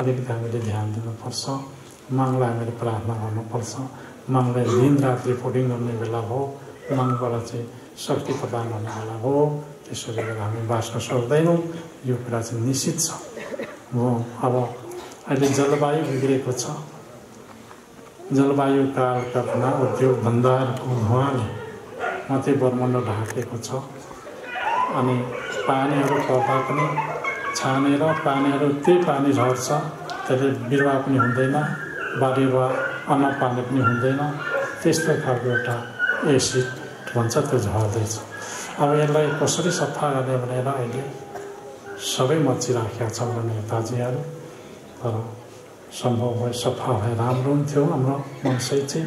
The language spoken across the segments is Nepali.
अलिकति हामीले ध्यान दिनुपर्छ मागलाई हामीले प्रार्थना गर्नुपर्छ मागलाई दिन रात रिपोर्टिङ गर्ने बेला हो। मागबाट चाहिँ शक्ति प्रदान गर्ने बेला हो। त्यसो गरेर हामी बाँच्न सक्दैनौँ यो कुरा चाहिँ निश्चित छ। हो अब अहिले जलवायु बिग्रेको छ। जलवायु कारखाना उद्योग धन्दाहरूको धुवाले मात्रै ब्रह्माण्ड ढाकेको छ। अनि पानीहरू पर्दा पनि छानेर पानीहरू त्यही पानी झर्छ। त्यसले बिरुवा पनि हुँदैन बारी वा अन्न पानी पनि हुँदैन। त्यस्तो खालको एउटा एसिड भन्छ त्यो झर्दैछ। अब यसलाई कसरी सफा गर्ने भनेर अहिले सबै मचिराखेका र नेताजीहरू तर सम्भव भए सफा भए राम्रो हुन्थ्यो। हाम्रो मनसै चाहिँ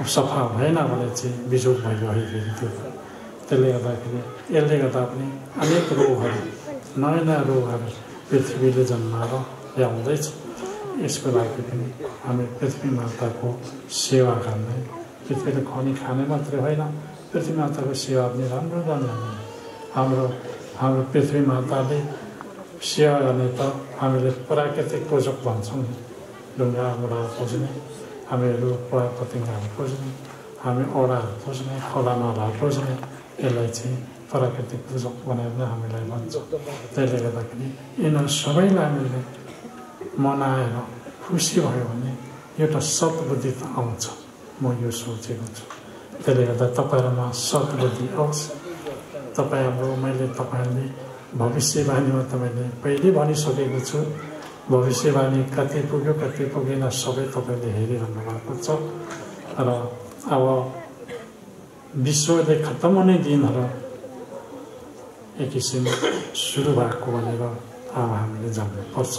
अब सफा भएन भने चाहिँ बिजोग भइरहेको थियो त्यसले गर्दाखेरि यसले गर्दा पनि अनेक रोगहरू नयाँ नयाँ रोगहरू पृथ्वीले जन्माएर ल्याउँदैछ यसको लागि पनि हामी पृथ्वी माताको सेवा गर्ने पृथ्वीले खनी खाने मात्रै होइन पृथ्वी माताको सेवा पनि राम्रो गर्ने हाम्रो हाम्रो पृथ्वी माताले सेवा गर्ने त हामीले प्राकृतिक पूजक भन्छौँ नि ढुङ्गा मुढा पुज्ने हामीहरू पढा पतिङ्गाहरू पुज्ने हामी ओडाहरू पुज्ने खोला नालाहरू पुज्ने यसलाई चाहिँ प्राकृतिक पूजक बनाएर हामीलाई भन्छ त्यसले गर्दाखेरि यिनीहरू सबैलाई हामीले मनाएर खुसी भयो भने एउटा सद्बुद्धि त आउँछ म यो सोचेको छु त्यसले गर्दा तपाईँहरूमा सद्बुद्धि आओस् तपाईँ अब मैले तपाईँहरूले भविष्यवाणीमा तपाईँले पहिल्यै भनिसकेको छु भविष्यवाणी कति पुग्यो कति पुगेन सबै तपाईँले हेरिरहनु भएको छ र अब विश्वले खत्तम हुने दिनहरू एक किसिम सुरु भएको भनेर अब हामीले जान्नुपर्छ।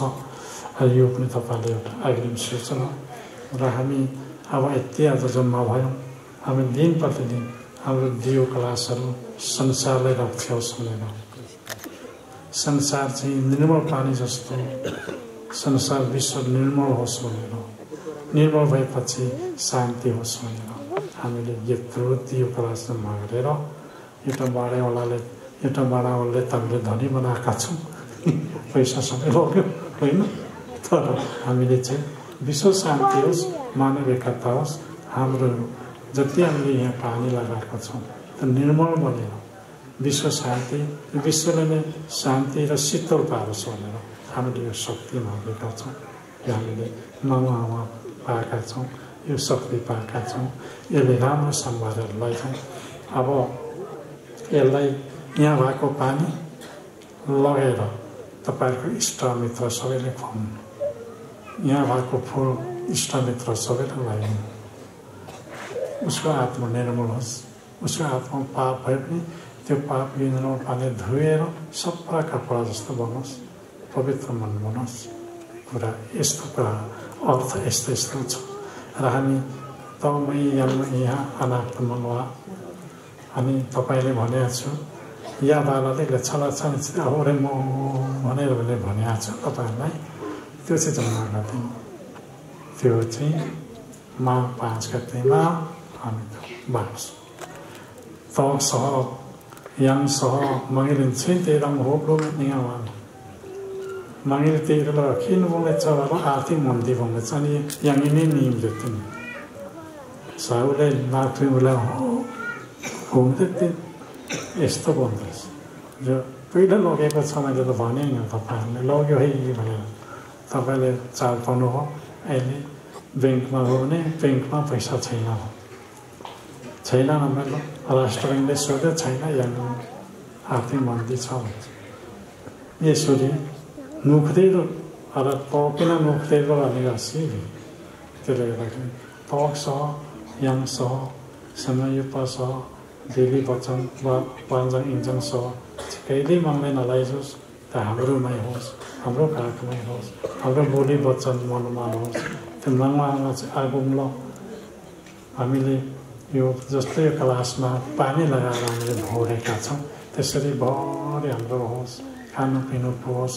र यो पनि तपाईँले एउटा अग्रिम सूचना र हामी अब यति आज जम्मा भयौँ। हामी दिन प्रतिदिन हाम्रो दियो क्लासहरू संसारलाई रक्षोस् भनेर। संसार चाहिँ निर्मल पानी जस्तो संसार विश्व निर्मल होस् भनेर। निर्मल भएपछि शान्ति होस् भनेर हामीले यत्रो दियो क्लास जम्मा गरेर। एउटा बाडावालाले एउटा बाडावालाले त हामीले धनी बनाएका छौँ। पैसा सबै लग्यो होइन? तर हामीले चाहिँ विश्व शान्ति होस् मानव एकता होस् हाम्रो जति हामीले यहाँ पानी लगाएका छौँ त्यो निर्मल बनेर विश्व शान्ति विश्वलाई नै शान्ति र शीतल पारोस् भनेर हामीले यो शक्ति मागेका छौँ। यो हामीले नवामा पाएका छौँ यो शक्ति पाएका छौँ। यसले राम्रो सम्हारेर लैजाउँ अब यसलाई यहाँ भएको पानी लगेर तपाईँहरूको इष्टमित्र सबैले खुवाउनु यहाँ भएको फुल इष्टमित्र सबैले लगाउनु उसको आत्मा निर्मल होस् उसको आत्मा पाप भए पनि त्यो पाप निर्मल पानी धोएर सफा कपडा जस्तो बनोस् पवित्र मन बनोस् कुरा यस्तो कुरा अर्थ यस्तो यस्तो छ र हामी तपाईँ यहाँ यहाँ अनाथ मनवा अनि तपाईँले भनेको छु या बाबाले छिटा हो रे म भनेर उसले भने छ तपाईँहरूलाई त्यो चाहिँ जम्मा त्यो चाहिँ मा त सह याङ सह मगिरि छै त्यही रङ हो यहाँ मगिल त्यही बेला किन्नु बोल्दैछ र आर्थिक मन्दी भन्दैछ नि याङ उसले सिऊ उसलाई हो त्यो de tin esto bondas jo पहिला लगेको छ मैले त भने नि तपाईँहरूले लग्यो है भनेर तपाईँले चाल पाउनु हो अहिले ब्याङ्कमा हो भने ब्याङ्कमा पैसा छैन छैन हाम्रो राष्ट्र ब्याङ्कले सोध्यो छैन यहाँ आर्थिक मन्दी छ भन्छ यसरी नुख्दैरो र पकिन नुख्दैरो भन्ने गर्छ त्यसले गर्दाखेरि पक सह याङ सह समय सह दिल्ली बच्चन वा पान्जङ इन्जन सह कहिल्यै मङ्गदैन लैजाओस् त हाम्रोमै होस् हाम्रो काखमै होस् हाम्रो बोली बच्चन मनमा होस्। त्यो मनमा चाहिँ आगुम ल। हामीले यो जस्तै क्लासमा पानी लगाएर हामीले भोरेका छौँ त्यसरी भरि हाम्रो होस् खानु पिउनु होस्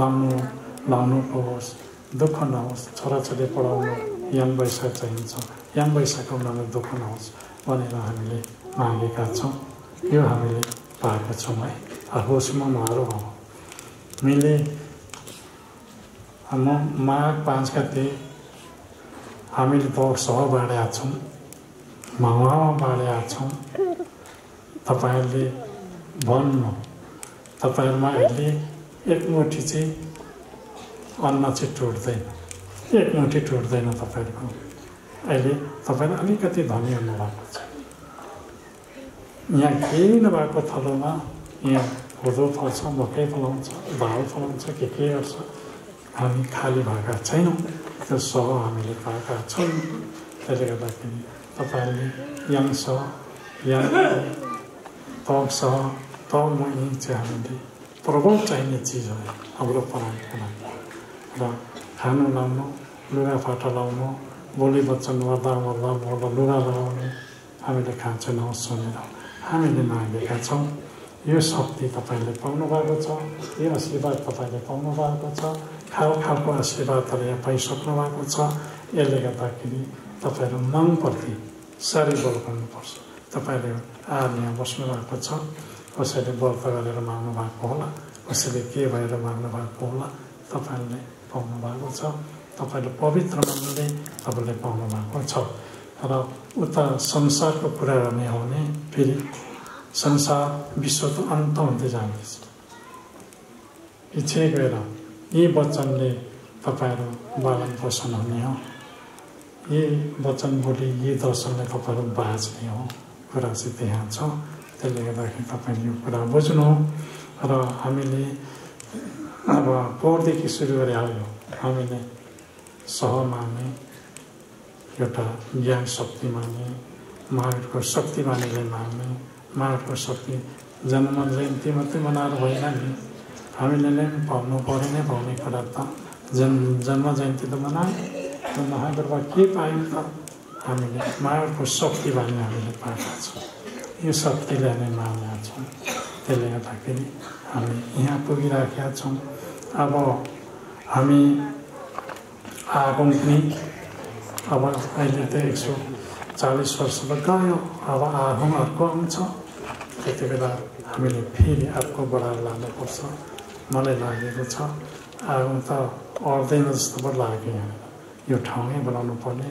लाउनु लाउनु होस् दुःख नहोस् छोराछोरी पढाउनु याङ पैसा चाहिन्छ। याङ पैसाको उनीहरूलाई दुःख नहोस् भनेर हामीले मागेका छौँ यो हामीले पाएका छौँ है। होसमा मारो हो। मैले म माघ पाँच गते हामीले त सह बाँडेका छौँ माउमा बाँडेका छौँ तपाईँहरूले भन्नु। तपाईँहरूमा अहिले एकमुठी चाहिँ अन्न चाहिँ टुट्दैन। एकमुठी टुट्दैन तपाईँहरूको। अहिले तपाईँहरू अलिकति धनी हुनुभएको छ। यहाँ केही नभएको थलोमा यहाँ कोदो फल्छ मकै फलाउँछ दाल फलाउँछ के के गर्छ हामी खाली भएका छैनौँ त्यो सह हामीले पाएका छौँ त्यसले गर्दाखेरि तपाईँहरूले याङ सह याङ तग सह तग मही चाहिँ हामीले प्रबल चाहिने चिज हो हाम्रो पढाइको लागि र खानु लाउनु लुगाफाटा लाउनु बोली वचन गर्दा गर्दा गर्दा लुगा लगाउनु हामीले खान्छ नहोस् भनेर हामीले मागेका छौँ। यो शक्ति तपाईँले पाउनु भएको छ यो आशीर्वाद तपाईँले पाउनु भएको छ खाल खालको आशीर्वादहरू यहाँ पाइसक्नु भएको छ। यसले गर्दाखेरि तपाईँहरू मङप्रति साह्रै बल गर्नुपर्छ। तपाईँले आएर यहाँ बस्नु भएको छ। कसैले व्रत गरेर माग्नु भएको होला कसैले के भएर माग्नु भएको होला तपाईँहरूले पाउनु भएको छ। तपाईँले पवित्र मनले तपाईँले पाउनु भएको छ। र उता संसारको कुरा गर्ने हो भने फेरि संसार विश्व त अन्त हुँदै जाँदैछ पछि गएर यी वचनले तपाईँहरू बालन पोषण हुने हो। यी वचन बोली यी दर्शनले तपाईँहरू बाँच्ने हो कुरा चाहिँ त्यहाँ छ। त्यसले गर्दाखेरि तपाईँले यो कुरा बुझ्नु र हामीले अब पौरदेखि सुरु गरे आयो हामीले सह माने एउटा ज्ञान शक्ति माने महावीरको शक्ति मानेले मान्ने महावीरको शक्ति जन्म जयन्ती मात्रै मनाएर भएन नि। हामीले नै पाउनु पऱ्यो नै पाउने कुरा त। जन्म जन्म जयन्ती त मनायो महावीरबाट के पायौँ त? हामीले महावीरको शक्ति भन्ने हामीले पाएका छौँ। यो शक्तिलाई नै मानेका छौँ। त्यसले गर्दाखेरि हामी यहाँ पुगिराखेका छौँ। अब हामी आगौँ पनि अब अहिले त एक सौ चालिस वर्ष त गयो अब आगौँ अर्को आउँछ त्यति बेला हामीले फेरि अर्को बढाएर लानुपर्छ मलाई लागेको छ आगौँ त अड्दैन जस्तो पो लाग्यो यहाँ यो ठाउँमै बनाउनु पर्ने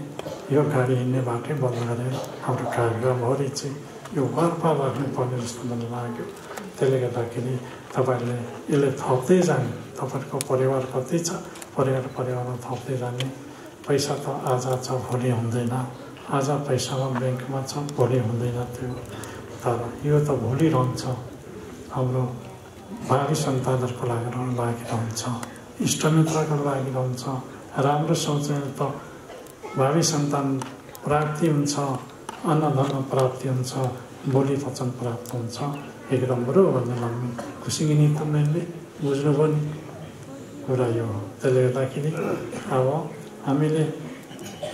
यो गाडी हिँड्ने बाटै बन्द गरेर हाम्रो कार्यक्रमभरि चाहिँ यो घरपा राख्नुपर्ने जस्तो मलाई लाग्यो त्यसले गर्दाखेरि तपाईँहरूले यसले थप्दै जाने तपाईँहरूको परिवार कति छ परिवार परिवारमा थप्दै जाने पैसा त आज छ भोलि हुँदैन। आज पैसामा ब्याङ्कमा छ भोलि हुँदैन त्यो। तर यो त भोलि रहन्छ। हाम्रो भावी सन्तानहरूको लागि लागिरहन्छ इष्टमित्रको लागि रहन्छ। राम्रो सोचेर त भावी सन्तान प्राप्ति हुन्छ अन्नधन प्राप्ति हुन्छ बोली वचन प्राप्त हुन्छ। एकदम बरु भन्ने खुसी नि मैले बुझ्नुभयो नि। कुरा यो हो। त्यसले गर्दाखेरि अब हामीले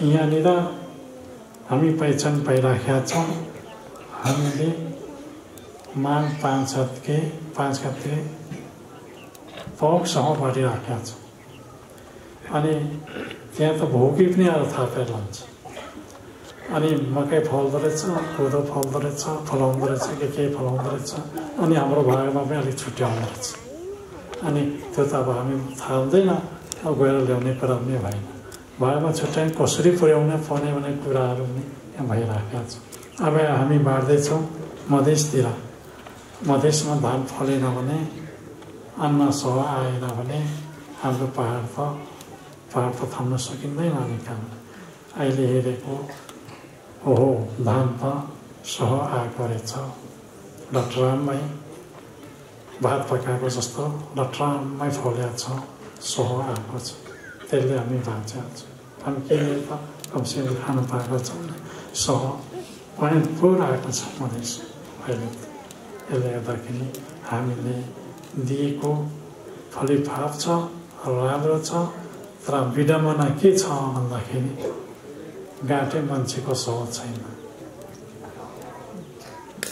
यहाँनिर हामी पहिचान पाइराखेका छौँ। हामीले माघ पाँच गते पाँच गते पौकसम्म भरिराखेका छौँ। अनि त्यहाँ त भोकी पनि आएर थापेर लान्छ। अनि मकै फल्दो रहेछ कोदो फल्दो रहेछ फलाउँदो रहेछ के के फलाउँदो रहेछ अनि हाम्रो भागमा पनि अलिक छुट्याउँदो रहेछ। अनि त्यो त अब हामी थाहा हुँदैन अब गएर ल्याउने कुरा पनि भएन। भागमा छुट्याइ कसरी पुर्याउन पर्ने भन्ने कुराहरू पनि यहाँ भइराखेका छ अब हामी बाँड्दैछौँ मधेसतिर मधेसमा धान फलेन भने अन्न सह आएन भने हाम्रो पाहाड त पाहाड त थाम्न सकिँदैन हामी काम अहिले हेरेको ओहो धान त सह आएको रहेछ लटराममै भात पकाएको जस्तो लटराममै फलेको छ सह आएको छ त्यसले हामी बाँचेका हामी के कमसेकम खानु पाएको छौँ सह पनि पुरा आएको छ मधेस अहिले यसले गर्दाखेरि हामीले दिएको फलिफाप छ राम्रो छ तर विडम्बना के छ भन्दाखेरि गाँठे मान्छेको सह छैन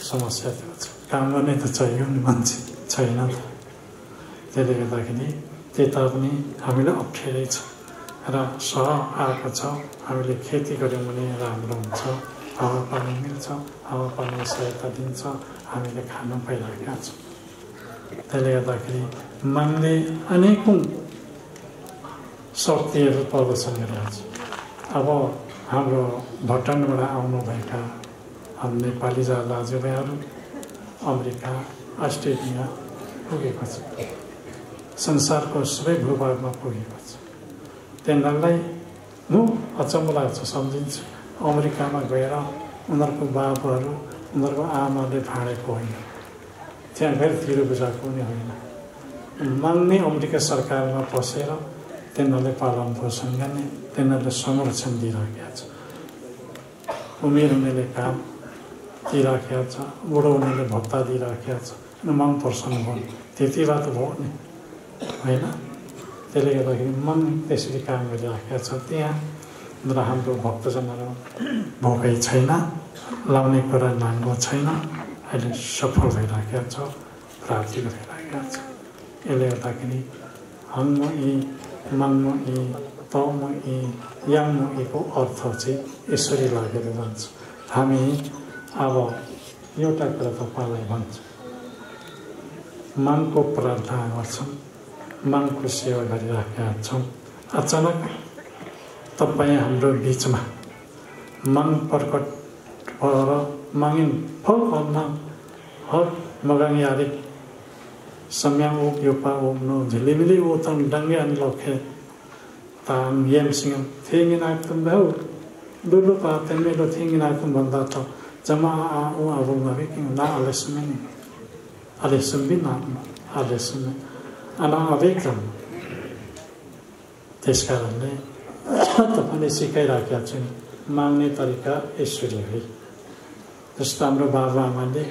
समस्या त्यो छ काम गर्ने त चाहियो नि मान्छे छैन त्यसले गर्दाखेरि त्यता पनि हामीलाई अप्ठ्यारै छ। र सह आएको छ। हामीले खेती गऱ्यौँ भने राम्रो हुन्छ। हावापानी मिल्छ। हावापानीले सहायता दिन्छ। हामीले खानु पाइरहेका छौँ। त्यसले गर्दाखेरि मनले अनेकौँ शक्तिहरू प्रदर्शन गरिरहेको छ। अब हाम्रो भुटानबाट आउनुभएका नेपाली जा दाजुभाइहरू अमेरिका अस्ट्रेलिया पुगेको छ। संसारको सबै भूभागमा पुगेको छ। तिनीहरूलाई म अचम्म लाग्छ सम्झिन्छु। अमेरिकामा गएर उनीहरूको बाबुहरू उनीहरूको आमाले फाँडेको होइन। त्यहाँ गएर तिरो बुझाएको पनि होइन। मान्ने अमेरिका सरकारमा पसेर तिनीहरूले पालन पोषण गर्ने तिनीहरूले संरक्षण दिइराखेका छ। उमेर हुनेले काम दिइराखेका छ बुढो हुनेले भत्ता दिइराखेका छ। मन पर्छन् भयो त्यति बात भयो नि। होइन? त्यसले गर्दाखेरि मन त्यसरी काम गरिराखेका छ। त्यहाँ र हाम्रो भक्तजनहरू भोकै छैन लाउने कुरा नाङ्गो छैन। अहिले सफल भइराखेको छ प्राप्ति भइराखेको छ। यसले गर्दाखेरि हङ्म यी मङ्म यी तम यी यीको अर्थ चाहिँ यसरी लागेर जान्छ। हामी अब एउटा कुरा तपाईँलाई भन्छौँ। मागको प्रार्थना गर्छौँ। मागको सेवा गरिराखेका छौँ। अचानक तपाईँ हाम्रो बिचमा माग प्रकट भएर मागिन। फल फल्न हर मगाङ यारी सम्याङ uk yopa uk no झिलिमिली ऊ तङ डङ्गे अनि लखे। ताम येमसँग थेङ्गी नाक्तुम भ्याउ डुलु पा तेमेलो थेङ्गी नाक्तुम भन्दा त जमा आ ऊ अब नभे कि ना अलेसमे नि अलेसम बि ना अलेसमे अना अवेक्रम त्यस कारणले तपाईँले सिकाइराखेका छन् माग्ने तरिका यसरी है जस्तो हाम्रो बाबुआमाले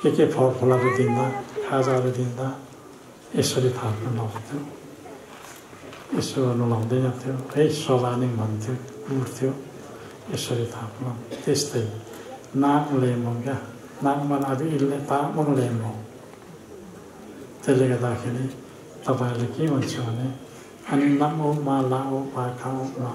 के के फलफुलहरू दिँदा खाजाहरू दिँदा यसरी थाप्नु लाउँथ्यो यसो गर्नु लाउँदैन थियो है सभा नै भन्थ्यो उठ्थ्यो यसरी थाप्नु त्यस्तै नाक लेमो क्या नाकमा अब इल्ले तामाङ त्यसले गर्दाखेरि तपाईँहरूले के भन्छ भने अनि नमो मा लाओ मा खाओ मा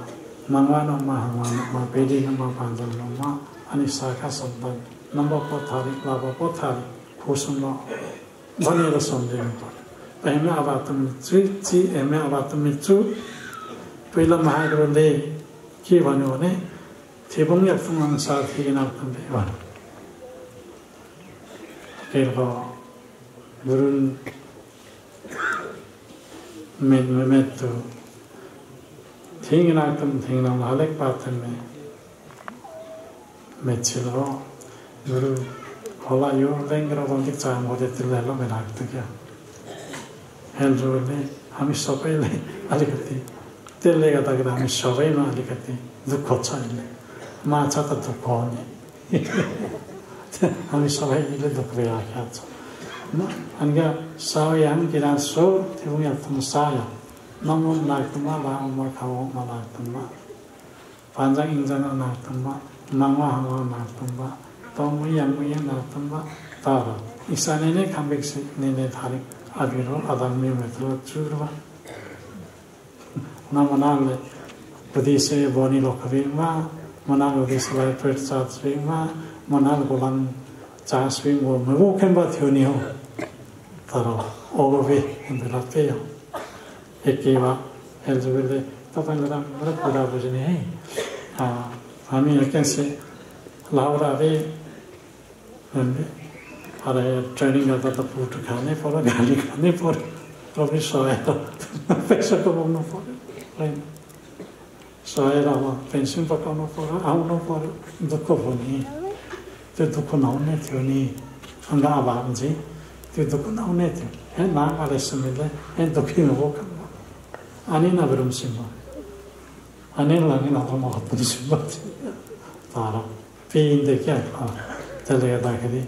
मङ्वानो मा हङ्वानो मा पेडी नमा पाँजनो मा अनि शाखा सन्तान नम्बर पथारी लाभ पथारी खुसुम भनेर सम्झिनु पर्यो हेमे आबात मिच्छु ची हेमे आबात मिच्छु पहिला महागुरुले के भन्यो भने थेपुङ याक्थुङ अनुसार थिएन भन्यो तेरो गुरु में में तो tingnatum tingnam halik patam me mechilo guru hola yo lengra vandik cham hode tilalo me raktu kya हेल्रोले हामी सबैले अलिकति त्यसले गर्दाखेरि हामी सबैमा अलिकति दुःख छ अहिले माछा त दुःख हो नि हामी सबैले दुःख भइराखेका छौँ and go, Sawyam Gidaso, Tilyam Saya, Namun Nakama, Lamma Kawo Malakama, Panda Inzana Nakama, Nama Hawa Nakama, Tomu Yamuya Nakama, Tara. Isa Nene Kambiksi Nene Tarik, Abiro, Adami Metro, Churva, Namanale, Budise Boni Lokavima, Manal Udisla Pertsat Svima, Manal Gulang Chasvim, Mavokan Batyuni Ho. बेला त्यही हो एकेवा एल्जुबेलले तपाईँले राम्रो कुरा बुझ्ने है हामी क्यासे लाउरा अरे ट्रेनिङ गर्दा त पुट खानै पऱ्यो गाली खानै पऱ्यो र पनि सहायता पैसा कमाउनु पऱ्यो होइन सहेर अब पेन्सन पकाउनु पऱ्यो आउनु पऱ्यो दुःख भयो नि त्यो दुःख नहुने थियो नि अब चाहिँ त्यो दुःख नहुने थियो हे महाकाले सुनिले हे दुःखी हो अनि 아닌 아브람 अनि 아닌 라민 아브람 아픈 신부 तर पेइन्दे क्या त्यसले गर्दाखेरि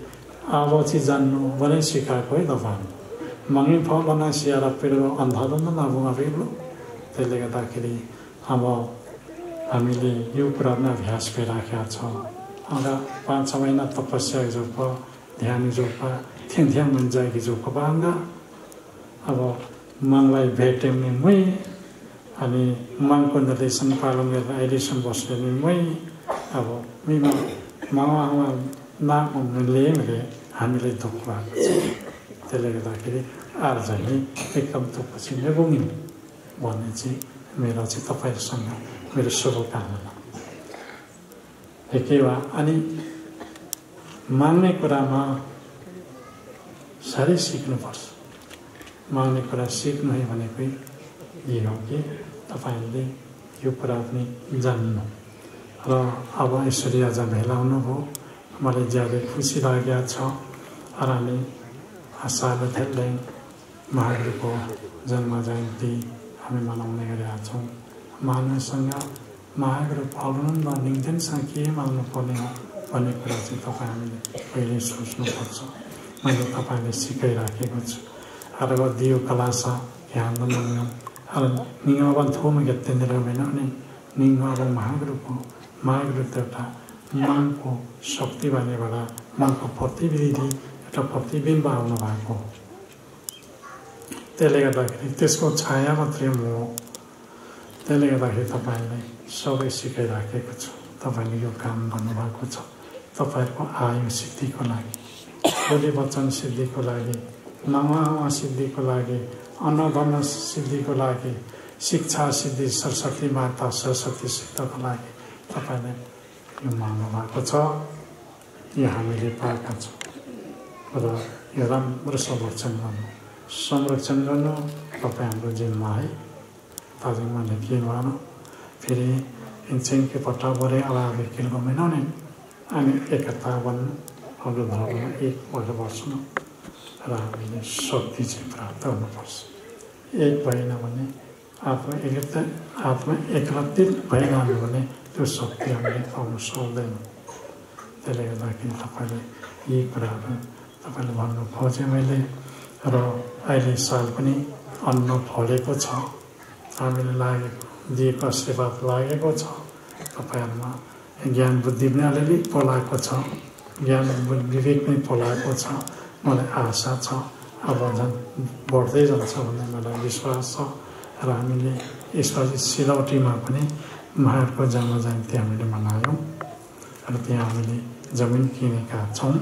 अब चाहिँ जान्नु भने सिकाएको है तपाईँहरू मङ्गी फलना सिएर पिरो अन्धालो न लाबुमा पिरो त्यसले गर्दाखेरि अब हामीले यो कुरामा अभ्यास भइराखेका छौँ अन्त पाँच छ महिना तपस्या जोपा ध्यान जोपा थियङ थियङ जागी जोप बाङ्गा अब मङलाई भेट्यौँ नि मै अनि मङको निर्देशन पालन गरेर अहिलेसम्म बस्ने नि मै अब मिमा मामा नामले मैले हामीलाई दुःख भएको छ त्यसले गर्दाखेरि आज चाहिँ एकदम छिने बुङ्यौँ भन्ने चाहिँ मेरो चाहिँ तपाईँहरूसँग मेरो शुभकामना के वा अनि माग्ने कुरामा साह्रै सिक्नुपर्छ माग्ने कुरा सिक्नु है भनेकै यही हो कि तपाईँहरूले यो कुरा पनि जान्नु। र अब यसरी आज भेलाउनु भयो मलाई ज्यादै खुसी लागेको छ र हामी आशाले धेरै महावीरको जन्म जयन्ती हामी मनाउने गरेका छौँ। मानवसँग महावीर पाउनु निम्तिसँग के माग्नु पर्ने हो भन्ने कुरा चाहिँ तपाईँ हामीले पहिले सोच्नुपर्छ। मैले तपाईँले सिकाइराखेको छु। అరవ र కళాశ थोम అలా होइन థోమ గెత్తెందిరమేనని నింగవన్ మహాగురుకు మహాగురుతట मनको शक्ति भनेबाट मनको प्रतिविधि एउटा प्रतिबिम्ब आउनु भएको। त्यसले गर्दाखेरि त्यसको छाया मात्रै म हो त्यसले गर्दाखेरि तपाईँले सबै सिकाइराखेको छु। तपाईँले यो काम गर्नुभएको छ। तपाईँहरूको आयु सिद्धिको लागि। बोली वचन सिद्धिको लागि नवा सिद्धिको लागि अन्नधन सिद्धिको लागि शिक्षा सिद्धि सरस्वती माता सरस्वती सिद्धको लागि। तपाईँले यो माग्नु भएको छ यो हामीले पाएका छौँ। र यो राम्रो संरक्षण गर्नु। संरक्षण गर्नु तपाईँ हाम्रो जिम्मा है। दार्जिलिङमा के भएन फेरि इन्चेङ्के पट्टा अब हामी किन गमेनौँ नि। हामी एकता बन्नु। हाम्रो धर्ममा एक भएर बस्नु र हामीले शक्ति चाहिँ प्राप्त गर्नुपर्छ एक भएन भने आत्मा एक आत्मा एकत्रित भइरहनु भने त्यो शक्ति हामीले पाउन सक्दैनौँ त्यसले गर्दाखेरि तपाईँले यी कुराहरू तपाईँले भन्नु खोजेँ मैले र अहिले साल पनि अन्न फलेको छ हामीले लागेको दिएको आशीर्वाद लागेको छ तपाईँहरूमा ज्ञान बुद्धि पनि अलिअलि पलाएको छ ज्ञान विवेक पनि पलाएको छ मलाई आशा छ अब झन् बढ्दै जान्छ भन्ने मलाई विश्वास छ र हामीले यसपालि सिलौटीमा पनि महाहरूको जन्म जयन्ती हामीले मनायौँ र त्यहाँ हामीले जमिन किनेका छौँ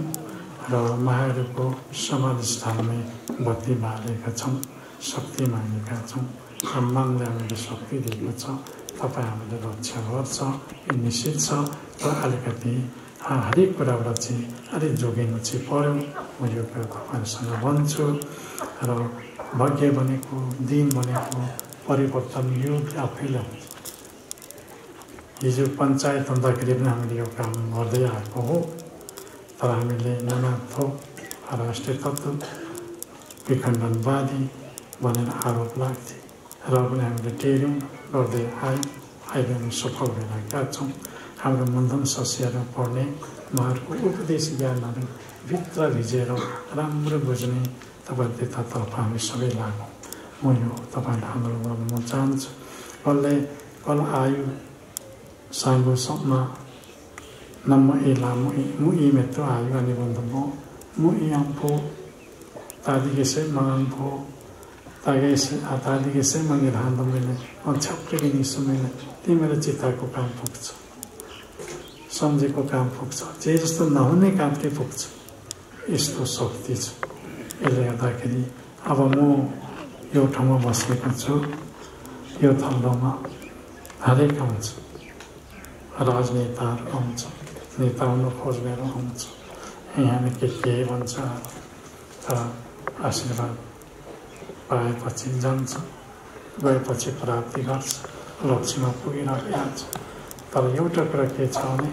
र महाहरूको समाधि स्थानमै बत्ती बालेका छौँ शक्ति मागेका छौँ ब्रह्माण्डले हामीले शक्ति दिएको छ। तपाईँ हामीले रक्षा गर्छ निश्चित छ र अलिकति हरेक कुराबाट चाहिँ अलिक जोगिनु चाहिँ पऱ्यो म यो कुरा तपाईँहरूसँग भन्छु र भाग्य भनेको दिन भनेको परिवर्तन यो आफैलाई हुन्छ। हिजो पञ्चायत हुँदाखेरि पनि हामीले यो काम गर्दै आएको हो। तर हामीले नाना थोक राष्ट्रिय तत्त्व विखण्डनवादी भनेर आरोप लाग्थे र पनि हामीले टेर्यौँ गर्दै आयौँ। अहिले हामी सफल भइरहेका छौँ। हाम्रो मन्थन सस्यहरू पढ्ने उहाँहरूको उपदेश ज्ञानहरू भित्र भिजेर राम्रो बुझ्ने तपाईँ त्यतातर्फ हामी सबै लागौँ म यो तपाईँलाई हाम्रो गर्न म चाहन्छु। कसले कल आयु साङ्गोसम्म न म ए लामो मु यी मेत्रो आयु अनि भन्दा म। यी अम्फो तालिकेसै मगाम्फो तागेसै तालिकेसै मगेर हान्दा मैले छप्रेको निसो मैले तिमीलाई चिताको काम पुग्छ। सम्झेको काम पुग्छ। जे जस्तो नहुने काम चाहिँ पुग्छ यस्तो शक्ति छ। यसले गर्दाखेरि अब म यो ठाउँमा बसेको छु यो थल्लोमा हरेक आउँछ राजनेताहरू आउँछ नेता हुनु खोज्नेहरू आउँछ। यहाँ के के भन्छ तर आशीर्वाद पाएपछि जान्छ गएपछि प्राप्ति गर्छ लक्ष्यमा पुगिरहेको तर एउटा कुरा के छ भने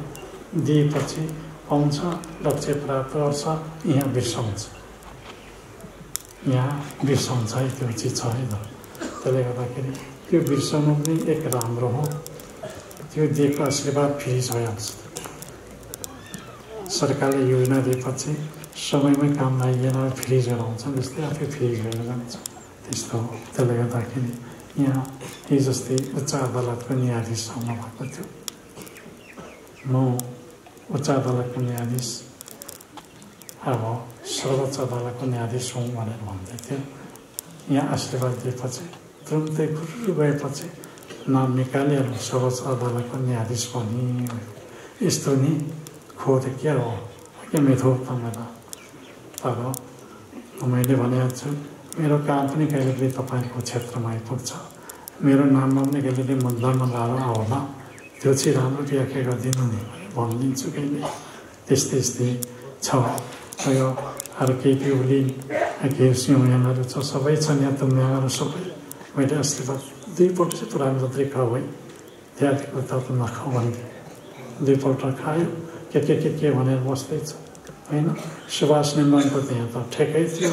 दिएपछि पाउँछ लक्ष्य प्राप्त गर्छ यहाँ बिर्साउँछ। यहाँ बिर्साउँछ है त्यो चिज छ है त त्यसले गर्दाखेरि त्यो बिर्साउनु पनि एक राम्रो हो। त्यो दिएको आशीर्वाद फेरि भइहाल्छ सरकारले योजना दिएपछि समयमै काम लागिएन फ्रिज गराउँछ जस्तै आफै फ्रिज भएर जान्छ। त्यस्तो हो। त्यसले गर्दाखेरि यहाँ हिजो जस्तै उच्च अदालतको न्यायाधीश आउनु भएको थियो। म उच्च अदालतको न्यायाधीश अब सर्वोच्च अदालतको न्यायाधीश हुँ भनेर भन्दै थियो यहाँ आशीर्वाद दिएपछि तुरुन्तै गुरु गएपछि नाम निकालिहाल्नु सर्वोच्च अदालतको न्यायाधीश पनि यस्तो नि खोज क्या हो के मेथो तपाईँलाई तर मैले छु मेरो काम पनि कहिले तपाईँको क्षेत्रमा आइपुग्छ मेरो नाममा पनि कहिले धर्म लाएर आउला त्यो चाहिँ राम्रो व्याख्या गरिदिनु नि भनिदिन्छु कहिले त्यस्तै यस्तै छ यो अरू केही ओली केही सिंहहरू छ सबै छन् यहाँ तुम्याहरू सबै मैले अस्ति त दुईपल्ट चाहिँ पुरानो जत्रै खाऊ है त्यहाँदेखिको त नखाऊ भन्थे दुईपल्ट खायो के के के के भनेर बस्दैछ होइन सुभाष निर्माणको त्यहाँ त ठेकै थियो